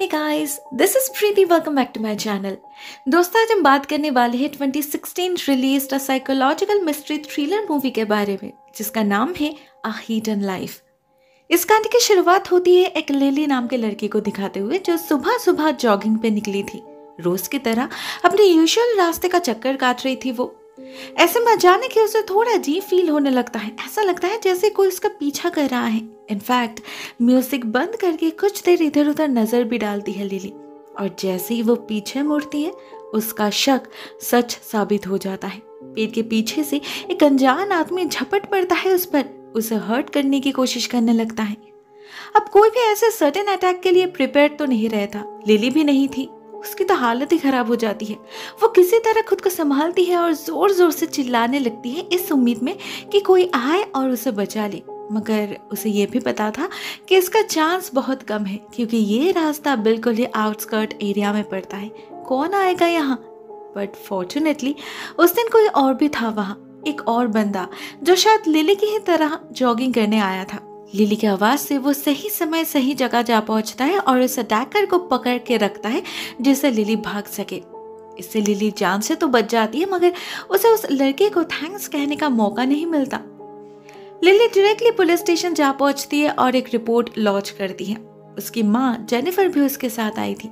Hey guys this is Preeti welcome back to my channel दोस्तों, आज हम बात करने वाले हैं 2016 release a psychological mystery thriller movie के बारे में, जिसका नाम है अ हिडन लाइफ इस कहानी की शुरुआत होती है एक लेली नाम के लड़की को दिखाते हुए, जो सुबह सुबह जॉगिंग पे निकली थी। रोज की तरह अपने यूजुअल रास्ते का चक्कर काट रही थी वो। ऐसे में अचानक ही उसे थोड़ा अजीब फील होने लगता है। ऐसा लगता है जैसे कोई उसका पीछा कर रहा है। इनफैक्ट म्यूज़िक बंद करके कुछ देर इधर उधर नज़र भी डालती है लिली और जैसे ही वो पीछे मुड़ती है, उसका शक सच साबित हो जाता है। पेड़ के पीछे से एक अनजान आदमी झपट पड़ता है उस पर। उसे हर्ट करने की कोशिश करने लगता है। अब कोई भी ऐसे सडन अटैक के लिए प्रिपेयर तो नहीं रहता। लिली भी नहीं थी। उसकी तो हालत ही खराब हो जाती है। वो किसी तरह खुद को संभालती है और ज़ोर ज़ोर से चिल्लाने लगती है इस उम्मीद में कि कोई आए और उसे बचा ले। मगर उसे ये भी पता था कि इसका चांस बहुत कम है, क्योंकि ये रास्ता बिल्कुल ही आउटस्कर्ट एरिया में पड़ता है। कौन आएगा यहाँ? बट फॉर्चुनेटली उस दिन कोई और भी था वहाँ। एक और बंदा, जो शायद लिली की ही तरह जॉगिंग करने आया था। लिली की आवाज़ से वो सही समय सही जगह जा पहुँचता है और उस अटैकर को पकड़ के रखता है, जिससे लिली भाग सके। इससे लिली जान से तो बच जाती है, मगर उसे उस लड़के को थैंक्स कहने का मौका नहीं मिलता। लिली डायरेक्टली पुलिस स्टेशन जा पहुँचती है और एक रिपोर्ट लॉन्च करती है। उसकी माँ जेनिफर भी उसके साथ आई थी।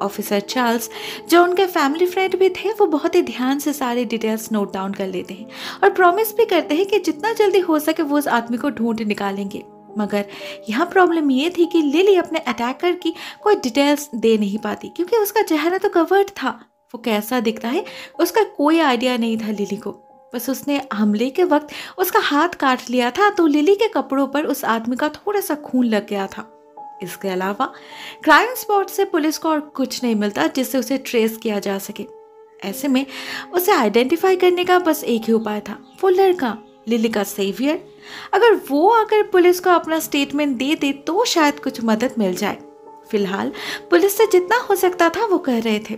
ऑफिसर चार्ल्स जो उनके फैमिली फ्रेंड भी थे, वो बहुत ही ध्यान से सारी डिटेल्स नोट डाउन कर लेते हैं और प्रॉमिस भी करते हैं कि जितना जल्दी हो सके वो उस आदमी को ढूंढ निकालेंगे। मगर यहाँ प्रॉब्लम ये थी कि लिली अपने अटैकर की कोई डिटेल्स दे नहीं पाती, क्योंकि उसका चेहरा तो कवर्ड था। वो कैसा दिखता है, उसका कोई आइडिया नहीं था लिली को। बस उसने हमले के वक्त उसका हाथ काट लिया था तो लिली के कपड़ों पर उस आदमी का थोड़ा सा खून लग गया था। इसके अलावा क्राइम स्पॉट से पुलिस को और कुछ नहीं मिलता जिससे उसे ट्रेस किया जा सके। ऐसे में उसे आइडेंटिफाई करने का बस एक ही उपाय था। वो लड़का लिली का सेवियर अगर वो आकर पुलिस को अपना स्टेटमेंट दे दे तो शायद कुछ मदद मिल जाए। फ़िलहाल, पुलिस से जितना हो सकता था वो कह रहे थे।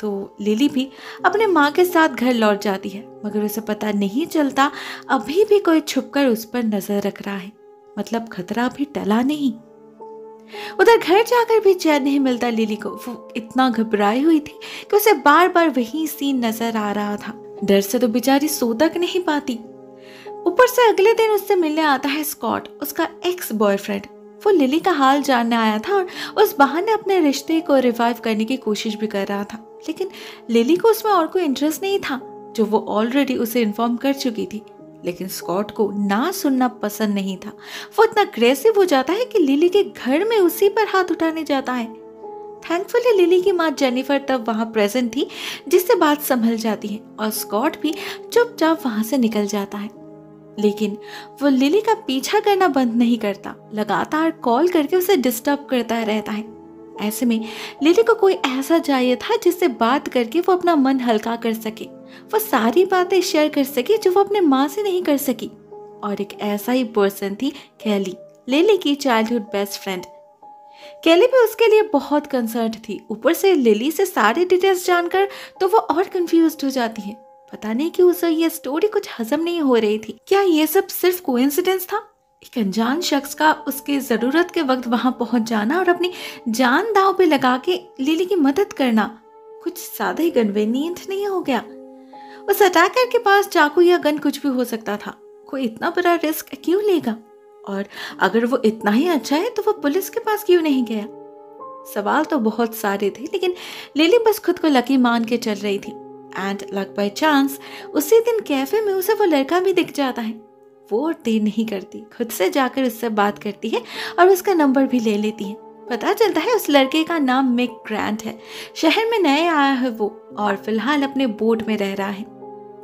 तो लिली भी अपने माँ के साथ घर लौट जाती है, मगर उसे पता नहीं चलता अभी भी कोई छुपकर उस पर नज़र रख रहा है। मतलब खतरा भी टला नहीं। उधर घर जाकर भी चैन नहीं मिलता लिली को। वो इतना घबराई हुई थी कि उसे बार बार वही सीन नज़र आ रहा था। डर से तो बेचारी सो तक नहीं पाती। ऊपर से अगले दिन उससे मिलने आता है स्कॉट, उसका एक्स बॉयफ्रेंड वो लिली का हाल जानने आया था और उस बहाने अपने रिश्ते को रिवाइव करने की कोशिश भी कर रहा था। लेकिन लिली को उसमें और कोई इंटरेस्ट नहीं था, जो वो ऑलरेडी उसे इन्फॉर्म कर चुकी थी। लेकिन स्कॉट को ना सुनना पसंद नहीं था। वो इतना अग्रेसिव हो जाता है कि लिली के घर में उसी पर हाथ उठाने जाता है। थैंकफुली लिली की माँ जेनिफर तब वहाँ प्रेजेंट थी, जिससे बात संभल जाती है और स्कॉट भी चुपचाप वहाँ से निकल जाता है। लेकिन वो लिली का पीछा करना बंद नहीं करता। लगातार कॉल करके उसे डिस्टर्ब करता रहता है। ऐसे में लिली को कोई ऐसा चाहिए था जिससे बात करके वो अपना मन हल्का कर सके। वो सारी बातें शेयर कर सके जो वो अपने माँ से नहीं कर सकी। और एक ऐसा ही पर्सन थी कैली, लिली की चाइल्डहुड बेस्ट फ्रेंड कैली भी उसके लिए बहुत कंसर्न थी। ऊपर से लिली से सारी डिटेल्स जानकर तो वो और कंफ्यूज हो जाती है। पता नहीं कि उसे ये स्टोरी कुछ हजम नहीं हो रही थी। क्या ये सब सिर्फ़ कोइंसिडेंस था? एक अनजान शख्स का उसकी ज़रूरत के वक्त वहाँ पहुँच जाना और अपनी जान दाव पे लगा के लिली की मदद करना। कुछ ज़्यादा ही कन्वीनियंट नहीं हो गया। उस अटैकर के पास चाकू या गन कुछ भी हो सकता था। कोई इतना बड़ा रिस्क क्यों लेगा? और अगर वो इतना ही अच्छा है तो वो पुलिस के पास क्यों नहीं गया? सवाल तो बहुत सारे थे, लेकिन लिली बस खुद को लकी मान के चल रही थी। एंड लक बाय चांस उसी दिन कैफ़े में उसे वो लड़का भी दिख जाता है। वो देर नहीं करती। खुद से जाकर उससे बात करती है और उसका नंबर भी ले लेती है। पता चलता है उस लड़के का नाम मिक ग्रैंट है। शहर में नए आया है वो और फ़िलहाल अपने बोट में रह रहा है।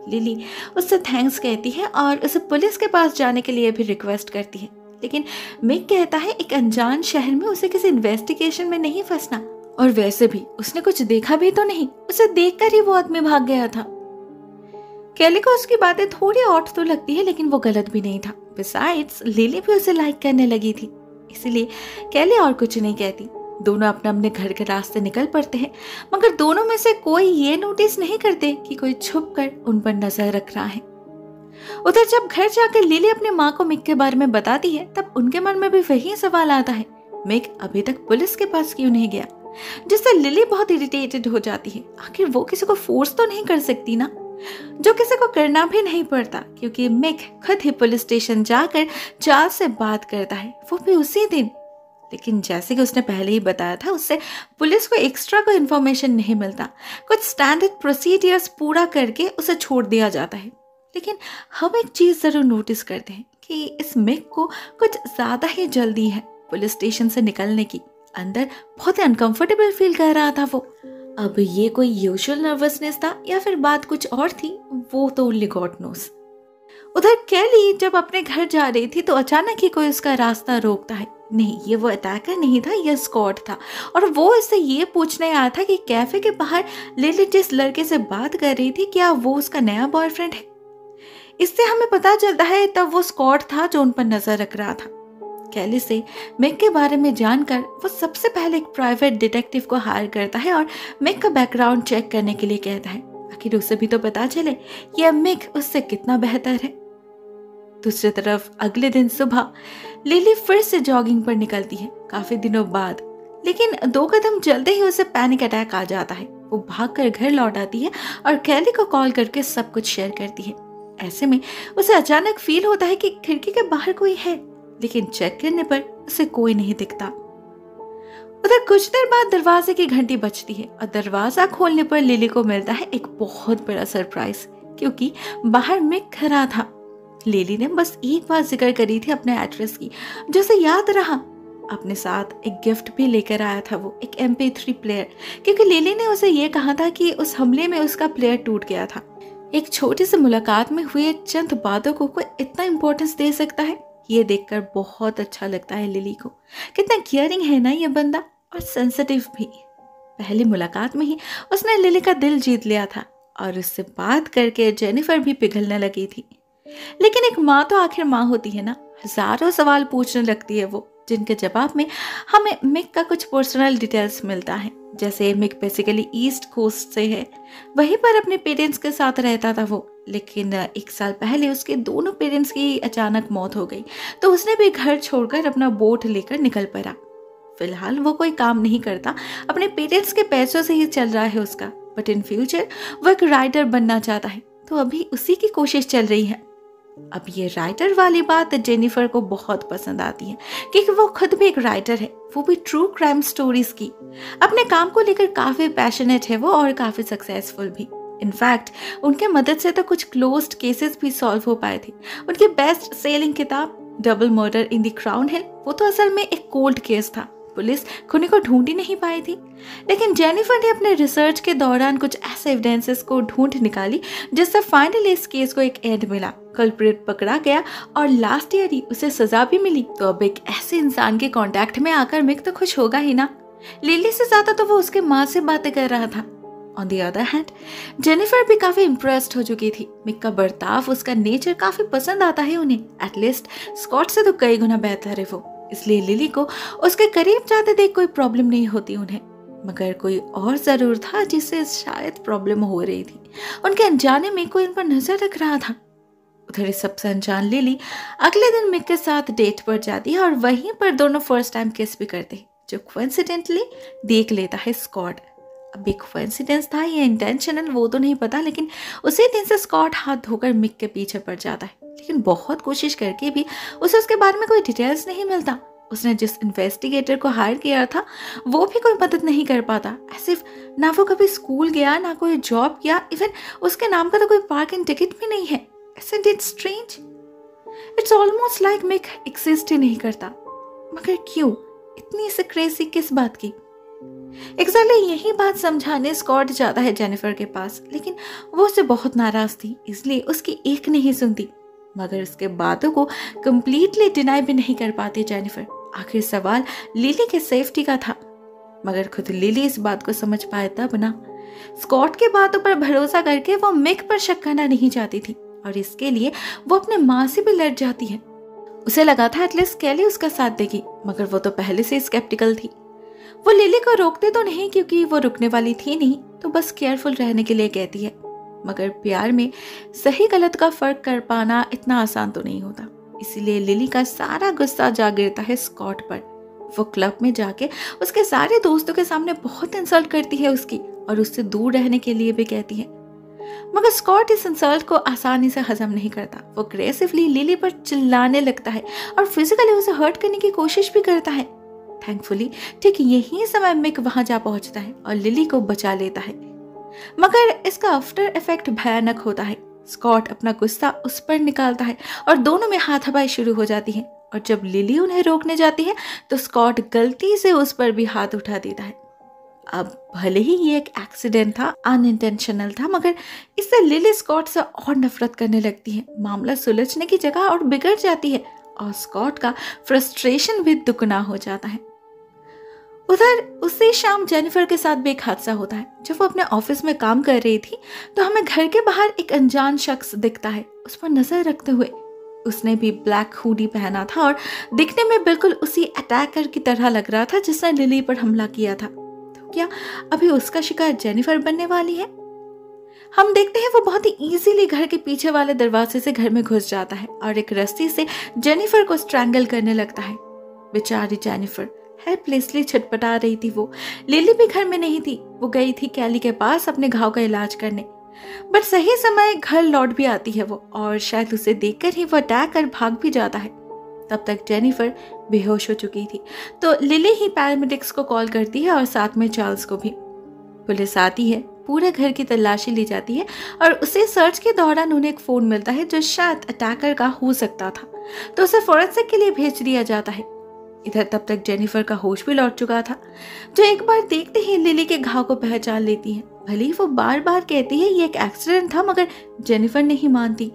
लिली उससे थैंक्स कहती है और उसे पुलिस के पास जाने के लिए भी रिक्वेस्ट करती है। लेकिन मिक कहता है, एक अनजान शहर में उसे किसी इन्वेस्टिगेशन में नहीं फंसना। और वैसे भी उसने कुछ देखा भी तो नहीं, उसे देखकर ही वो आदमी भाग गया था। कैली को उसकी बातें थोड़ी ऑट तो लगती है, लेकिन वो गलत भी नहीं था। बिसाइड्स लिली भी उसे लाइक करने लगी थी। इसलिए कैली और कुछ नहीं कहती। दोनों अपने अपने घर के रास्ते निकल पड़ते हैं, मगर दोनों में से कोई ये नोटिस नहीं करते कि कोई छुप कर उन पर नज़र रख रहा है। उधर जब घर जाकर लिली अपनी माँ को मिक के बारे में बताती है, तब उनके मन में भी वही सवाल आता है मिक अभी तक पुलिस के पास क्यों नहीं गया? जिससे लिली बहुत इरिटेटेड हो जाती है। आखिर वो किसी को फोर्स तो नहीं कर सकती ना? जो किसी को करना भी नहीं पड़ता, क्योंकि मिक खुद ही पुलिस स्टेशन जाकर चार्ल्स से बात करता है, वो भी उसी दिन। लेकिन जैसे कि उसने पहले ही बताया था, उससे पुलिस को एक्स्ट्रा कोई इन्फॉर्मेशन नहीं मिलता। कुछ स्टैंडर्ड प्रोसीडियर्स पूरा करके उसे छोड़ दिया जाता है। लेकिन हम एक चीज़ ज़रूर नोटिस करते हैं कि इस मिक को कुछ ज़्यादा ही जल्दी है पुलिस स्टेशन से निकलने की। अंदर बहुत ही अनकंफर्टेबल फील कर रहा था वो। अब ये कोई यूजुअल नर्वसनेस था या फिर बात कुछ और थी, वो तो ओनली गॉड नोस उधर कैली जब अपने घर जा रही थी तो अचानक ही कोई उसका रास्ता रोकता है। नहीं, ये वो अटैकर नहीं था यह स्कॉट था। और वो इससे ये पूछने आया था कि कैफ़े के बाहर लिली जिस लड़के से बात कर रही थी, क्या वो उसका नया बॉयफ्रेंड है? इससे हमें पता चलता है तब वो स्कॉट था जो उन पर नज़र रख रहा था। कैली से मेक के बारे में जानकर वो सबसे पहले एक प्राइवेट डिटेक्टिव को हायर करता है और मेक का बैकग्राउंड चेक करने के लिए कहता है। आखिर उसे भी तो पता चले कि मेक उससे कितना बेहतर है। दूसरी तरफ़ अगले दिन सुबह लिली फिर से जॉगिंग पर निकलती है, काफ़ी दिनों बाद। लेकिन दो कदम चलते ही उसे पैनिक अटैक आ जाता है। वो भागकर घर लौट आती है और कैली को कॉल करके सब कुछ शेयर करती है। ऐसे में उसे अचानक फील होता है कि खिड़की के बाहर कोई है। लेकिन चेक करने पर उसे कोई नहीं दिखता। उधर कुछ देर बाद दरवाजे की घंटी बजती है और दरवाज़ा खोलने पर लिली को मिलता है एक बहुत बड़ा सरप्राइज़, क्योंकि बाहर में खड़ा था। लिली ने बस एक बार ज़िक्र करी थी अपने एड्रेस की जो उसे याद रहा। अपने साथ एक गिफ्ट भी लेकर आया था वो, एक एमपी थ्री प्लेयर क्योंकि लिली ने उसे ये कहा था कि उस हमले में उसका प्लेयर टूट गया था। एक छोटी सी मुलाकात में हुए चंद बातों को कोई इतना इम्पोर्टेंस दे सकता है? ये देखकर बहुत अच्छा लगता है लिली को। कितना केयरिंग है ना ये बंदा, और सेंसिटिव भी। पहली मुलाकात में ही उसने लिली का दिल जीत लिया था, और उससे बात करके जेनिफर भी पिघलने लगी थी। लेकिन एक माँ तो आखिर माँ होती है ना, हज़ारों सवाल पूछने लगती है वो, जिनके जवाब में हमें मिक का कुछ पर्सनल डिटेल्स मिलता है। जैसे मिक बेसिकली ईस्ट कोस्ट से है, वहीं पर अपने पेरेंट्स के साथ रहता था वो। लेकिन एक साल पहले उसके दोनों पेरेंट्स की अचानक मौत हो गई तो उसने भी घर छोड़कर अपना बोट लेकर निकल पड़ा। फ़िलहाल वो कोई काम नहीं करता, अपने पेरेंट्स के पैसों से ही चल रहा है उसका। बट इन फ्यूचर वो एक राइटर बनना चाहता है तो अभी उसी की कोशिश चल रही है। अब ये राइटर वाली बात जेनिफर को बहुत पसंद आती है, क्योंकि वो खुद भी एक राइटर है, वो भी ट्रू क्राइम स्टोरीज की। अपने काम को लेकर काफ़ी पैशनेट है वो और काफ़ी सक्सेसफुल भी। इनफैक्ट उनके मदद से तो कुछ क्लोज्ड केसेस भी सॉल्व हो पाए थे। उनकी बेस्ट सेलिंग किताब double murder in the Crown Hill वो तो असल में एक कोल्ड केस था। पुलिस खुनी को ढूंढ ही नहीं पाई थी। लेकिन जेनिफर ने अपने रिसर्च के दौरान कुछ ऐसे एविडेंसेस को ढूंढ निकाली, जिससे फाइनली इस केस को एक एंड मिला। कल्प्रिट पकड़ा गया और लास्ट ईयर ही उसे सजा भी मिली। तो अब एक ऐसे इंसान के कांटेक्ट में आकर मिक तो खुश होगा ही ना। लिली से ज़्यादा तो वो उसके माँ से बातें कर रहा था। On the other hand Jennifer भी काफ़ी इम्प्रेस्ड हो चुकी थी। मिक का बर्ताव, उसका नेचर काफ़ी पसंद आता है उन्हें। एटलीस्ट स्कॉट से तो कई गुना बेहतर है वो। इसलिए लिली को उसके करीब जाते देख कोई प्रॉब्लम नहीं होती उन्हें। मगर कोई और ज़रूर था जिससे शायद प्रॉब्लम हो रही थी। उनके अनजाने में कोई उन पर नज़र रख रहा था। उधर सबसे अनजान लिली अगले दिन मिक के साथ डेट पर जाती है और वहीं पर दोनों फ़र्स्ट टाइम किस भी करते हैं, जो कोइंसिडेंटली देख लेता है स्कॉट एक कोइंसिडेंस था, या इंटेंशनल वो तो नहीं पता, लेकिन उसी दिन से स्कॉट हाथ धोकर मिक के पीछे पड़ जाता है। लेकिन बहुत कोशिश करके भी उसे उसके बारे में कोई डिटेल्स नहीं मिलता। उसने जिस इन्वेस्टिगेटर को हायर किया था, वो भी कोई मदद नहीं कर पाता। सिर्फ़ ना वो कभी स्कूल गया, ना कोई जॉब किया इवन उसके नाम का तो कोई पार्किंग टिकट भी नहीं है। Strange it's almost like Mick exist ही नहीं करता। मगर क्यों? इतनी से क्रेजी किस बात की? एक्जैक्टली यही बात समझाने स्कॉट जाता है जेनिफर के पास, लेकिन वो उससे बहुत नाराज़ थी, इसलिए उसकी एक नहीं सुनती। मगर उसके बातों को कंप्लीटली डिनाई भी नहीं कर पाती जेनिफर आखिर सवाल लिली के सेफ्टी का था। मगर खुद लिली इस बात को समझ पाए तब ना। स्कॉट के बातों पर भरोसा करके वो मिक पर शक करना नहीं चाहती थी, और इसके लिए वो अपने माँ से भी लड़ जाती है। उसे लगा था एटलीस्ट कैली उसका साथ देगी, मगर वो तो पहले से स्केप्टिकल थी। वो लिली को रोकते तो नहीं क्योंकि वो रुकने वाली थी नहीं तो बस केयरफुल रहने के लिए कहती है। मगर प्यार में सही गलत का फ़र्क कर पाना इतना आसान तो नहीं होता। इसीलिए लिली का सारा गुस्सा जा गिरता है स्कॉट पर। वो क्लब में जाके उसके सारे दोस्तों के सामने बहुत इंसल्ट करती है उसकी और उससे दूर रहने के लिए भी कहती है। मगर स्कॉट इस इंसल्ट को आसानी से हजम नहीं करता। वो अग्रेसिवली लिली पर चिल्लाने लगता है और फिजिकली उसे हर्ट करने की कोशिश भी करता है। थैंकफुली ठीक यही समय मिक वहाँ जा पहुँचता है और लिली को बचा लेता है। मगर इसका आफ्टर इफ़ेक्ट भयानक होता है। स्कॉट अपना गुस्सा उस पर निकालता है और दोनों में हाथापाई शुरू हो जाती है और जब लिली उन्हें रोकने जाती है तो स्कॉट गलती से उस पर भी हाथ उठा देता है। अब भले ही ये एक एक्सीडेंट था अनइंटेंशनल था, मगर इससे लिली स्कॉट से और नफरत करने लगती है। मामला सुलझने की जगह और बिगड़ जाती है और स्कॉट का फ्रस्ट्रेशन भी दुगना हो जाता है। उधर उसी शाम जेनिफर के साथ भी एक हादसा होता है। जब वो अपने ऑफ़िस में काम कर रही थी तो हमें घर के बाहर एक अनजान शख्स दिखता है। उस पर नज़र रखते हुए उसने भी ब्लैक हुडी पहना था और दिखने में बिल्कुल उसी अटैकर की तरह लग रहा था जिसने लिली पर हमला किया था। तो क्या अभी उसका शिकार जेनिफर बनने वाली है? हम देखते हैं वो बहुत ही इजीली घर के पीछे वाले दरवाजे से घर में घुस जाता है और एक रस्सी से जेनिफर को स्ट्रैंगल करने लगता है। बेचारी जेनिफर हेल्पलेसली छटपटा रही थी वो। लिली भी घर में नहीं थी। वो गई थी कैली के पास अपने घाव का इलाज करने। बट सही समय घर लौट भी आती है वो, और शायद उसे देखकर ही वो अटैक कर भाग भी जाता है। तब तक जेनिफर बेहोश हो चुकी थी। तो लिली ही पैरामेडिक्स को कॉल करती है और साथ में चार्ल्स को भी। पुलिस आती है, पूरे घर की तलाशी ली जाती है, और उसे सर्च के दौरान उन्हें एक फ़ोन मिलता है जो शायद अटैकर का हो सकता था। तो उसे फोरेंसिक के लिए भेज दिया जाता है। इधर तब तक जेनिफर का होश भी लौट चुका था, जो एक बार देखते ही लिली के घाव को पहचान लेती है। भले ही वो बार बार कहती है, ये एक एक्सीडेंट था, मगर जेनिफर नहीं मानती।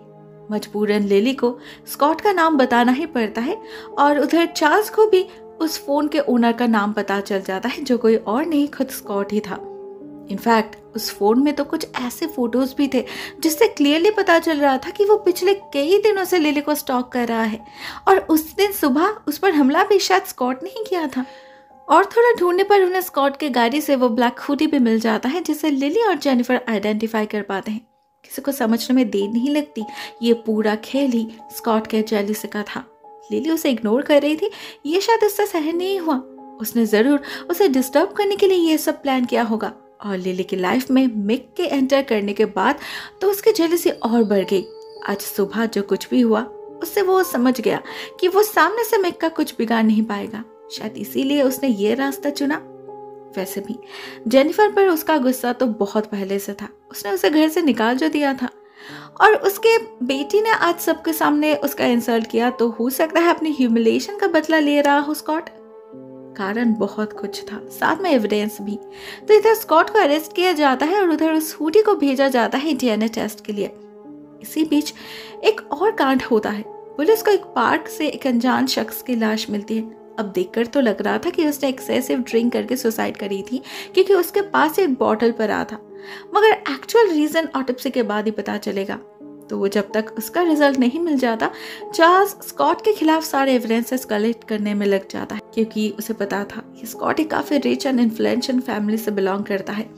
मजबूरन लिली को स्कॉट का नाम बताना ही पड़ता है, और उधर चार्ल्स को भी उस फ़ोन के ओनर का नाम पता चल जाता है, जो कोई और नहीं, खुद स्कॉट ही था। इनफैक्ट उस फ़ोन में तो कुछ ऐसे फ़ोटोज़ भी थे, जिससे क्लियरली पता चल रहा था कि वो पिछले कई दिनों से लिली को स्टॉक कर रहा है। और उस दिन सुबह उस पर हमला भी शायद स्कॉट नहीं किया था। और थोड़ा ढूँढने पर उन्हें स्कॉट के गाड़ी से वो ब्लैक हुडी भी मिल जाता है, जिसे लिली और जेनिफर आइडेंटिफाई कर पाते हैं। किसी को समझने में देर नहीं लगती, ये पूरा खेल ही स्कॉट के जेलिस का था। लिली उसे इग्नोर कर रही थी, ये शायद उससे सहन नहीं हुआ। उसने ज़रूर उसे डिस्टर्ब करने के लिए ये सब प्लान किया होगा। और लिली की लाइफ में मिक के एंटर करने के बाद तो उसकी जेलसी और बढ़ गई। आज सुबह जो कुछ भी हुआ, उससे वो समझ गया कि वो सामने से मिक का कुछ बिगाड़ नहीं पाएगा। शायद इसीलिए उसने ये रास्ता चुना। वैसे भी जेनिफर पर उसका गुस्सा तो बहुत पहले से था। उसने उसे घर से निकाल जो दिया था। और उसके बेटी ने आज सबके सामने उसका इंसल्ट किया तो हो सकता है अपनी ह्यूमिलेशन का बदला ले रहा हो स्कॉट। कारण बहुत कुछ था। साथ में एविडेंस भी। तो इधर स्कॉट को अरेस्ट किया जाता है और उधर उस हुडी को भेजा जाता है डीएनए टेस्ट के लिए। इसी बीच एक और कांड होता है। पुलिस को एक पार्क से एक अनजान शख्स की लाश मिलती है। अब देखकर तो लग रहा था कि उसने एक्सेसिव ड्रिंक करके सुसाइड करी थी, क्योंकि उसके पास एक बॉटल पर आ था। मगर एक्चुअल रीजन ऑटोप्सी के बाद ही पता चलेगा। तो वो जब तक उसका रिज़ल्ट नहीं मिल जाता चार्ल्स स्कॉट के खिलाफ सारे एविडेंसेस कलेक्ट करने में लग जाता है, क्योंकि उसे पता था कि स्कॉट एक काफ़ी रिच एंड इन्फ्लुएंशियल फैमिली से बिलोंग करता है।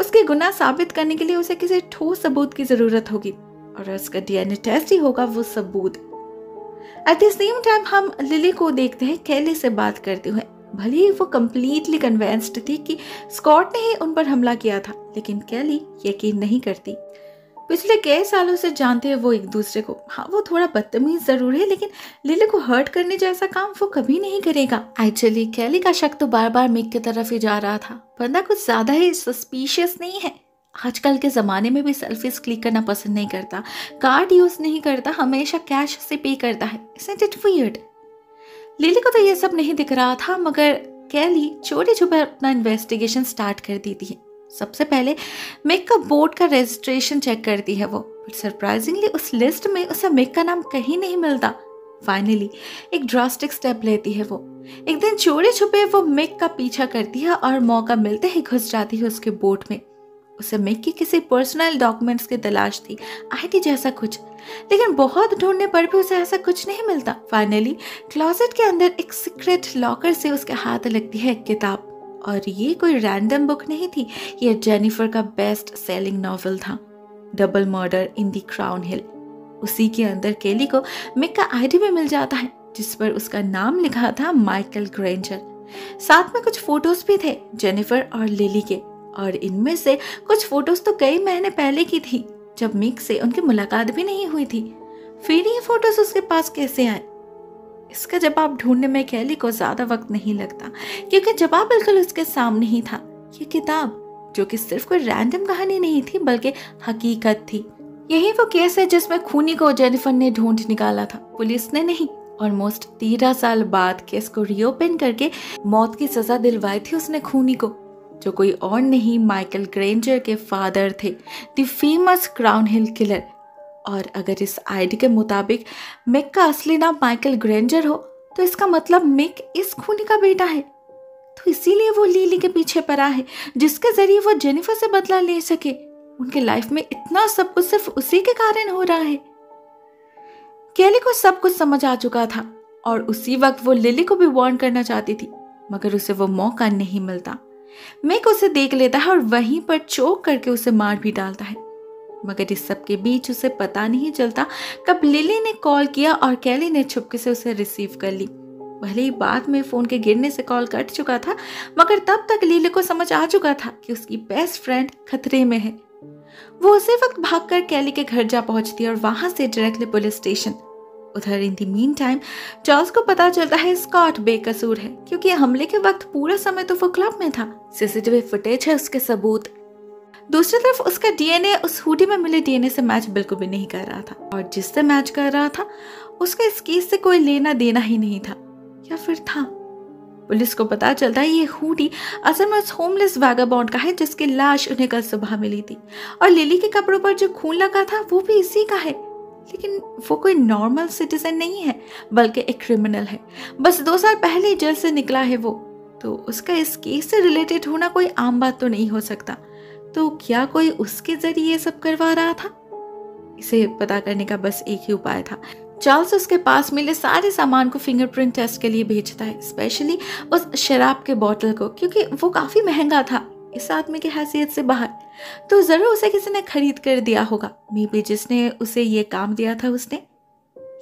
उसके गुनाह साबित करने के लिए उसे किसी ठोस सबूत की ज़रूरत होगी, और उसका डीएनए टेस्ट ही होगा, वो सबूत। एट द सेम टाइम हम लिली को देखते हैं कैली से बात करते हुए। भले ही वो कम्प्लीटली कन्वेंस्ड थी कि स्कॉट ने ही उन पर हमला किया था, लेकिन कैली यकीन नहीं करती। पिछले कई सालों से जानते हैं वो एक दूसरे को। हाँ वो थोड़ा बदतमीज ज़रूर है, लेकिन लिली को हर्ट करने जैसा काम वो कभी नहीं करेगा। एक्चुअली कैली का शक तो बार बार मिक की तरफ़ ही जा रहा था बंदा कुछ ज़्यादा ही सस्पिशियस नहीं है। आजकल के ज़माने में भी सेल्फीज क्लिक करना पसंद नहीं करता। कार्ड यूज़ नहीं करता, हमेशा कैश से पे करता है। लिली को तो ये सब नहीं दिख रहा था, मगर कैली चोरी छुपे अपना इन्वेस्टिगेशन स्टार्ट कर देती है। सबसे पहले मेक का बोर्ड का रजिस्ट्रेशन चेक करती है वो। बट सरप्राइजिंगली उस लिस्ट में उसे मेक का नाम कहीं नहीं मिलता। फाइनली एक ड्रास्टिक स्टेप लेती है वो। एक दिन चोरी छुपे वो मेक का पीछा करती है और मौका मिलते ही घुस जाती है उसके बोट में। उसे मेक की किसी पर्सनल डॉक्यूमेंट्स की तलाश थी आईटी जैसा कुछ। लेकिन बहुत ढूँढने पर भी उसे ऐसा कुछ नहीं मिलता। फाइनली क्लोजेट के अंदर एक सीक्रेट लॉकर से उसके हाथ लगती है एक किताब। और ये कोई रैंडम बुक नहीं थी, ये जेनिफर का बेस्ट सेलिंग नॉवल था double murder in the Crown Hill उसी के अंदर केली को मिक का आईडी भी मिल जाता है, जिस पर उसका नाम लिखा था माइकल ग्रेंजर साथ में कुछ फ़ोटोज़ भी थे जेनिफर और लिली के, और इनमें से कुछ फ़ोटोज़ तो कई महीने पहले की थी, जब मिक से उनकी मुलाकात भी नहीं हुई थी। फिर ये फ़ोटोज़ उसके पास कैसे आए? इसका जवाब ढूँढने में कैली को ज़्यादा वक्त नहीं लगता, क्योंकि जवाब बिल्कुल उसके सामने ही था। ये किताब, जो कि सिर्फ़ कोई रैंडम कहानी नहीं थी, बल्कि हकीकत थी। यही वो केस है जिसमें खूनी को जेनिफर ने ढूंढ निकाला था। पुलिस ने नहीं ऑलमोस्ट तेरह साल बाद केस को रीओपन करके मौत की सजा दिलवाई थी उसने खूनी को, जो कोई और नहीं, माइकल ग्रेंजर के फादर थे। The famous Crown Hill killer और अगर इस आईडी के मुताबिक मिक का असली नाम माइकल ग्रेंजर हो तो इसका मतलब मिक इस खूनी का बेटा है। तो इसीलिए वो लीली के पीछे पड़ा है, जिसके ज़रिए वो जेनिफर से बदला ले सके। उनके लाइफ में इतना सब कुछ सिर्फ़ उसी के कारण हो रहा है। केली को सब कुछ समझ आ चुका था, और उसी वक्त वो लिली को भी वार्न करना चाहती थी, मगर उसे वो मौका नहीं मिलता। मेक उसे देख लेता है और वहीं पर चोक करके उसे मार भी डालता है। मगर इस सब के बीच उसे पता नहीं चलता कब लिली ने कॉल किया और कैली ने छुपके से उसे रिसीव कर ली। भले ही बाद में फ़ोन के गिरने से कॉल कट चुका था, मगर तब तक लीली को समझ आ चुका था कि उसकी बेस्ट फ्रेंड खतरे में है। वो उसी वक्त भागकर कैली के घर जा पहुँचती और वहाँ से डायरेक्टली पुलिस स्टेशन उधर in the mean time Charles को पता चलता है स्कॉट बेकसूर है, क्योंकि हमले के वक्त पूरा समय तो वो क्लब में था। सीसीटीवी फुटेज है उसके सबूत। दूसरी तरफ़ उसका डीएनए उस हुडी में मिले डीएनए से मैच बिल्कुल भी नहीं कर रहा था। और जिससे मैच कर रहा था, उसका इस केस से कोई लेना देना ही नहीं था। या फिर था। पुलिस को पता चलता है, ये हुडी असल में उस होमलेस वैगाबॉन्ड का है, जिसकी लाश उन्हें कल सुबह मिली थी। और लिली के कपड़ों पर जो खून लगा था, वो भी इसी का है। लेकिन वो कोई नॉर्मल सिटीजन नहीं है, बल्कि एक क्रिमिनल है। बस दो साल पहले जेल से निकला है वो। तो उसका इस केस से रिलेटेड होना कोई आम बात तो नहीं हो सकता। तो क्या कोई उसके ज़रिए ये सब करवा रहा था? इसे पता करने का बस एक ही उपाय था। चार्ल्स उसके पास मिले सारे सामान को फिंगरप्रिंट टेस्ट के लिए भेजता है स्पेशली उस शराब के बोतल को, क्योंकि वो काफ़ी महँगा था, इस आदमी की हैसियत से बाहर। तो ज़रूर उसे किसी ने खरीद कर दिया होगा। मे बी जिसने उसे ये काम दिया था उसने।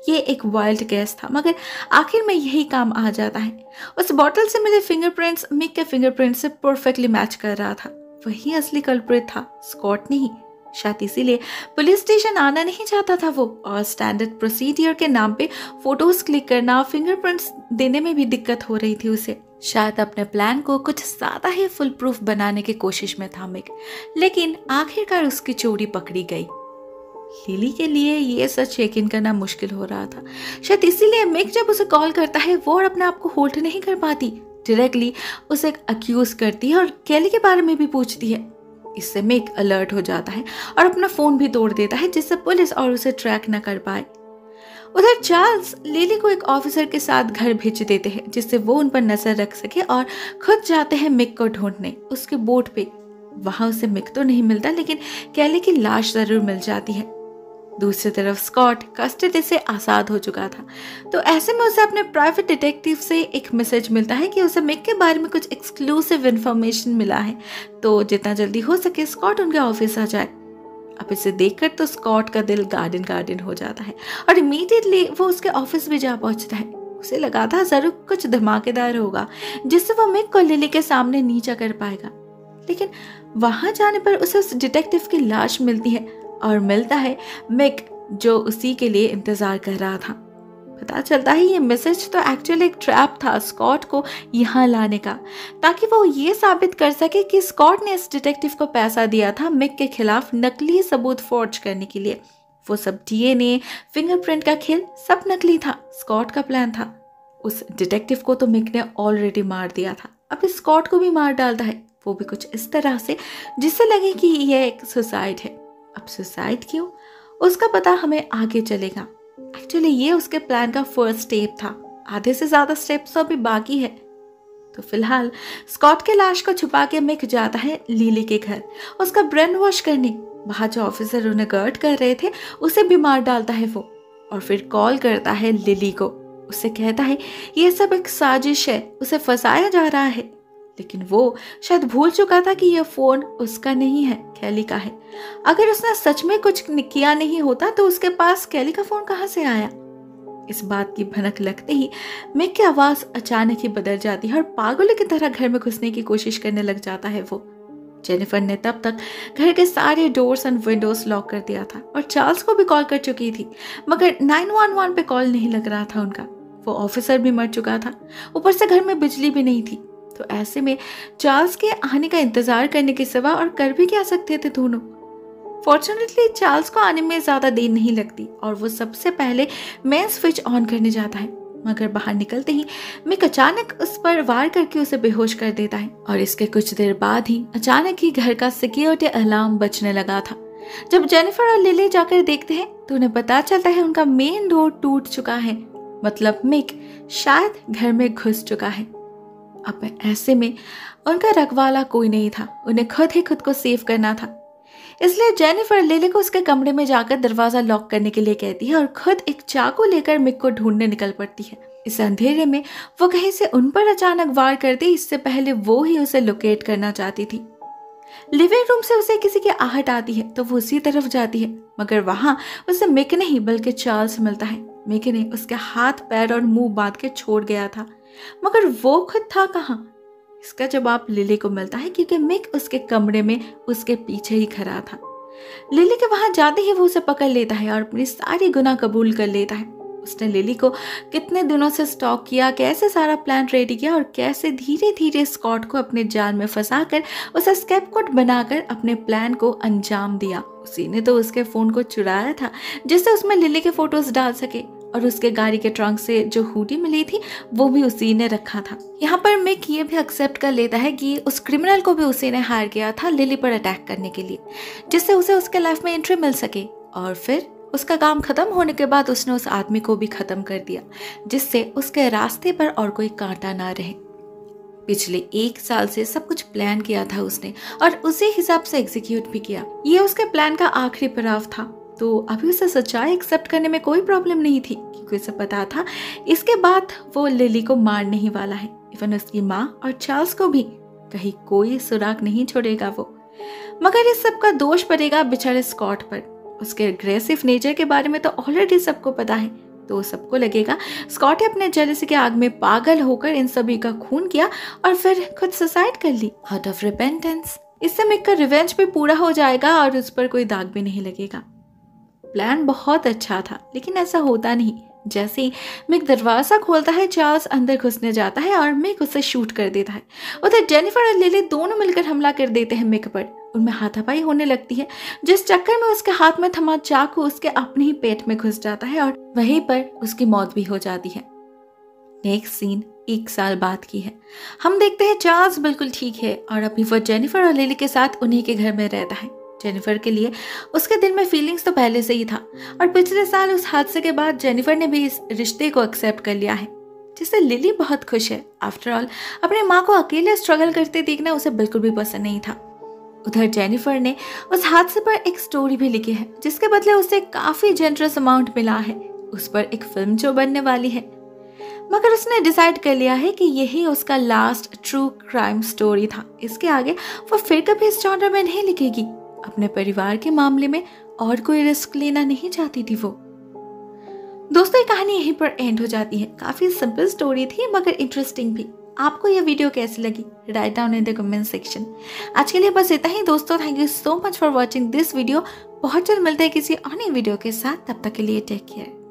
ये एक वाइल्ड गैस था, मगर आखिर में यही काम आ जाता है। उस बॉटल से मिले फिंगरप्रिंट्स मिक के फिंगरप्रिंट से परफेक्टली मैच कर रहा था। वही असली कल्प्रिट था, स्कॉट नहीं। शायद इसीलिए पुलिस स्टेशन आना नहीं चाहता था वो, और स्टैंडर्ड प्रोसीडियर के नाम पे फ़ोटोज़ क्लिक करना फिंगरप्रिंट्स देने में भी दिक्कत हो रही थी उसे। शायद अपने प्लान को कुछ ज़्यादा ही फुल प्रूफ बनाने की कोशिश में था मिक लेकिन आखिरकार उसकी चोरी पकड़ी गई। लिली के लिए ये सच यकीन करना मुश्किल हो रहा था। शायद इसीलिए मिक जब उसे कॉल करता है, वो और अपने आप को होल्ड नहीं कर पाती। डायरेक्टली उसे अक्यूज करती है और कैली के बारे में भी पूछती है। इससे मिक अलर्ट हो जाता है और अपना फ़ोन भी तोड़ देता है जिससे पुलिस और उसे ट्रैक न कर पाए। उधर चार्ल्स लिली को एक ऑफिसर के साथ घर भेज देते हैं, जिससे वो उन पर नज़र रख सके और खुद जाते हैं मिक को ढूँढने, उसके बोट पे। वहाँ उसे मिक तो नहीं मिलता, लेकिन कैली की लाश ज़रूर मिल जाती है। दूसरी तरफ़ स्कॉट कस्टडी से आज़ाद हो चुका था। तो ऐसे में उसे अपने प्राइवेट डिटेक्टिव से एक मैसेज मिलता है कि उसे मिक के बारे में कुछ एक्सक्लूसिव इन्फॉर्मेशन मिला है। तो जितना जल्दी हो सके स्कॉट उनके ऑफ़िस आ जाए। अब इसे देखकर तो स्कॉट का दिल गार्डन गार्डन हो जाता है और इमीडिएटली वो उसके ऑफ़िस भी जा पहुँचता है। उसे लगा था ज़रूर कुछ धमाकेदार होगा, जिससे वो मिक को लिली के सामने नीचा कर पाएगा। लेकिन वहाँ जाने पर उसे उस डिटेक्टिव की लाश मिलती है। और मिलता है मिक, जो उसी के लिए इंतज़ार कर रहा था। पता चलता है, ये मैसेज तो एक्चुअली एक ट्रैप था स्कॉट को यहाँ लाने का, ताकि वो ये साबित कर सके कि स्कॉट ने इस डिटेक्टिव को पैसा दिया था मिक के खिलाफ नकली सबूत फोर्ज करने के लिए। वो सब डीएनए फिंगरप्रिंट का खेल सब नकली था स्कॉट का प्लान था। उस डिटेक्टिव को तो मिक ने ऑलरेडी मार दिया था। अब स्कॉट को भी मार डालता है, वो भी कुछ इस तरह से, जिससे लगे कि यह एक सुसाइड है। अब सुसाइड क्यों? उसका पता हमें आगे चलेगा। एक्चुअली ये उसके प्लान का फ़र्स्ट स्टेप था। आधे से ज़्यादा स्टेप्स तो अभी बाकी है। तो फ़िलहाल स्कॉट के लाश को छुपा के मिक जाता है लीली के घर। उसका ब्रेन वॉश करने, वहाँ जो ऑफिसर उन्हें गर्ड कर रहे थे, उसे बीमार डालता है वो। और फिर कॉल करता है लिली को। उसे कहता है, ये सब एक साजिश है। उसे फंसाया जा रहा है। लेकिन वो शायद भूल चुका था कि यह फ़ोन उसका नहीं है, कैली का है। अगर उसने सच में कुछ किया नहीं होता तो उसके पास कैली का फ़ोन कहाँ से आया? इस बात की भनक लगते ही मिक की आवाज़ अचानक ही बदल जाती है और पागलों की तरह घर में घुसने की कोशिश करने लग जाता है वो। जेनिफर ने तब तक घर के सारे डोर्स एंड विंडोज़ लॉक कर दिया था और चार्ल्स को भी कॉल कर चुकी थी, मगर 911 पे कॉल नहीं लग रहा था उनका। वो ऑफिसर भी मर चुका था। ऊपर से घर में बिजली भी नहीं थी। तो ऐसे में चार्ल्स के आने का इंतज़ार करने के सिवा और कर भी क्या सकते थे दोनों? फॉर्चुनेटली चार्ल्स को आने में ज़्यादा देर नहीं लगती और वो सबसे पहले मेन स्विच ऑन करने जाता है। मगर बाहर निकलते ही मिक अचानक उस पर वार करके उसे बेहोश कर देता है और इसके कुछ देर बाद ही अचानक ही घर का सिक्योरिटी अलार्म बजने लगा था। जब जेनिफर और लिली जाकर देखते हैं तो उन्हें पता चलता है उनका मेन डोर टूट चुका है। मतलब मिक शायद घर में घुस चुका है। अब ऐसे में उनका रखवाला कोई नहीं था। उन्हें खुद ही खुद को सेव करना था। इसलिए जेनिफर लिली को उसके कमरे में जाकर दरवाज़ा लॉक करने के लिए कहती है और खुद एक चाकू लेकर मिक को ढूँढने निकल पड़ती है। इस अंधेरे में वो कहीं से उन पर अचानक वार करती, इससे पहले वो ही उसे लोकेट करना चाहती थी। लिविंग रूम से उसे किसी की आहट आती है तो वो उसी तरफ़ जाती है। मगर वहाँ उसे मिक नहीं, बल्कि चार्ल्स मिलता है। मिक ने उसके हाथ, पैर और मुँह बाँध के छोड़ गया था। मगर वो खुद था कहाँ? इसका जवाब लिली को मिलता है क्योंकि मिक उसके कमरे में उसके पीछे ही खड़ा था। लिली के वहाँ जाते ही वो उसे पकड़ लेता है और अपनी सारी गुना कबूल कर लेता है। उसने लिली को कितने दिनों से स्टॉक किया, कैसे सारा प्लान रेडी किया और कैसे धीरे धीरे स्कॉट को अपने जाल में फंसा कर उसे स्केपकोट बनाकर अपने प्लान को अंजाम दिया। उसी ने तो उसके फ़ोन को चुराया था, जिससे उसमें लिली के फ़ोटोज़ डाल सके। और उसके गाड़ी के ट्रंक से जो हुडी मिली थी, वो भी उसी ने रखा था। यहाँ पर मिक ये भी एक्सेप्ट कर लेता है कि उस क्रिमिनल को भी उसी ने हायर किया था लिली पर अटैक करने के लिए, जिससे उसे उसके लाइफ में एंट्री मिल सके। और फिर उसका काम खत्म होने के बाद उसने उस आदमी को भी खत्म कर दिया, जिससे उसके रास्ते पर और कोई कांटा ना रहे। पिछले एक साल से सब कुछ प्लान किया था उसने और उसी हिसाब से एग्जीक्यूट भी किया। ये उसके प्लान का आखिरी पड़ाव था। तो अभी उसे सच्चाई एक्सेप्ट करने में कोई प्रॉब्लम नहीं थी, क्योंकि उसे पता था इसके बाद वो लिली को मारने ही वाला है। इवन उसकी माँ और चार्ल्स को भी कहीं कोई सुराग नहीं छोड़ेगा वो। मगर इस सब का दोष पड़ेगा बेचारे स्कॉट पर। उसके अग्रेसिव नेचर के बारे में तो ऑलरेडी सबको पता है तो सबको लगेगा स्कॉट ने अपने जेलसी के आग में पागल होकर इन सभी का खून किया और फिर खुद सुसाइड कर ली। आउट ऑफ़ रिपेंटेंस इससे मिक का रिवेंज भी पूरा हो जाएगा और उस पर कोई दाग भी नहीं लगेगा। प्लान बहुत अच्छा था, लेकिन ऐसा होता नहीं। जैसे मिक दरवाज़ा खोलता है, चार्ल्स अंदर घुसने जाता है और मिक उसे शूट कर देता है। उधर जेनिफर और लिली दोनों मिलकर हमला कर देते हैं मिक पर। उनमें हाथापाई होने लगती है, जिस चक्कर में उसके हाथ में थमा चाकू उसके अपने ही पेट में घुस जाता है और वहीं पर उसकी मौत भी हो जाती है। नेक्स्ट सीन, एक साल बाद की है। हम देखते हैं चार्ल्स बिल्कुल ठीक है और अभी वो जेनिफर और लिली के साथ उन्हीं के घर में रहता है। जेनिफर के लिए। उसके दिल में फीलिंग्स तो पहले से ही था, और पिछले साल उस हादसे के बाद जेनिफर ने भी इस रिश्ते को एक्सेप्ट कर लिया है, जिससे लिली बहुत खुश है। आफ्टर ऑल अपनी माँ को अकेले स्ट्रगल करते देखना उसे बिल्कुल भी पसंद नहीं था। उधर जेनिफर ने उस हादसे पर एक स्टोरी भी लिखी है, जिसके बदले उसे काफ़ी जेनरस अमाउंट मिला है। उस पर एक फ़िल्म जो बनने वाली है। मगर उसने डिसाइड कर लिया है कि यही उसका लास्ट ट्रू क्राइम स्टोरी था। इसके आगे वो फिर कभी इस जॉनर में नहीं लिखेगी। अपने परिवार के मामले में और कोई रिस्क लेना नहीं चाहती थी वो। दोस्तों, ये कहानी यहीं पर एंड हो जाती है। काफ़ी सिंपल स्टोरी थी, मगर इंटरेस्टिंग भी। आपको यह वीडियो कैसी लगी? Write down in the comment section आज के लिए बस इतना ही दोस्तों thank you so much for watching this video बहुत जल्द मिलते हैं किसी अन्य वीडियो के साथ। तब तक के लिए टेक केयर